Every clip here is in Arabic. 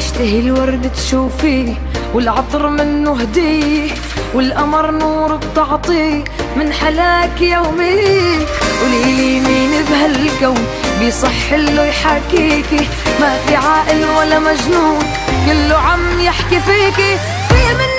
تشتهي الورد تشوفيه والعطر منه هديه والقمر نور بتعطيه من حلاك يومي. قوليلي مين بهالكون بيصح له يحاكيكي؟ ما في عاقل ولا مجنون كله عم يحكي فيكي. في منك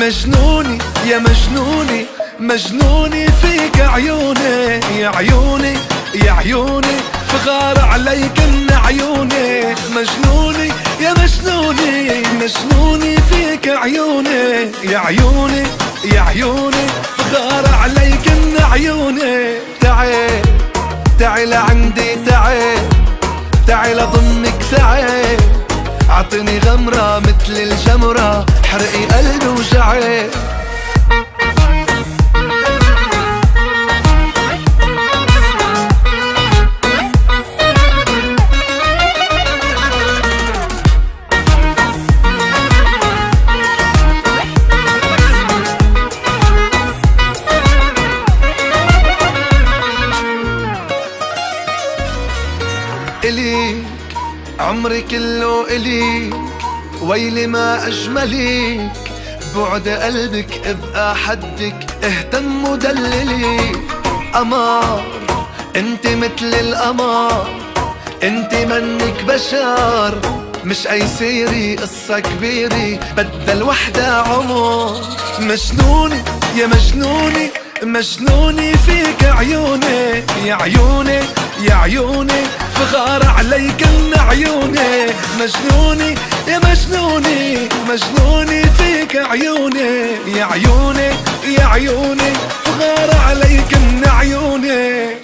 مجنوني يا مجنوني مجنوني فيك عيوني يا عيوني يا عيوني فغار عليك إن عيوني. مجنوني يا مجنوني مجنوني فيك عيوني يا عيوني يا عيوني فغار عليك إن عيوني. تعال تعال لعندي تعال تعال اضمك تعال اعطيني غمرة مثل الجمرة حرقي إليك عمري كله إليك ويلي ما أجمليك بعد قلبك ابقى حدك اهتم ودللي قمر أنت مثل القمر أنت منك بشر مش أي سيري قصة كبيرة. بدل وحدة عمر. مجنوني يا مجنوني مجنوني فيك عيوني. يا عيوني يا عيوني فغار عليك عيوني مجنوني يا مجنوني مجنوني فيك عيوني يا عيوني يا عيوني فغار عليك ان عيوني.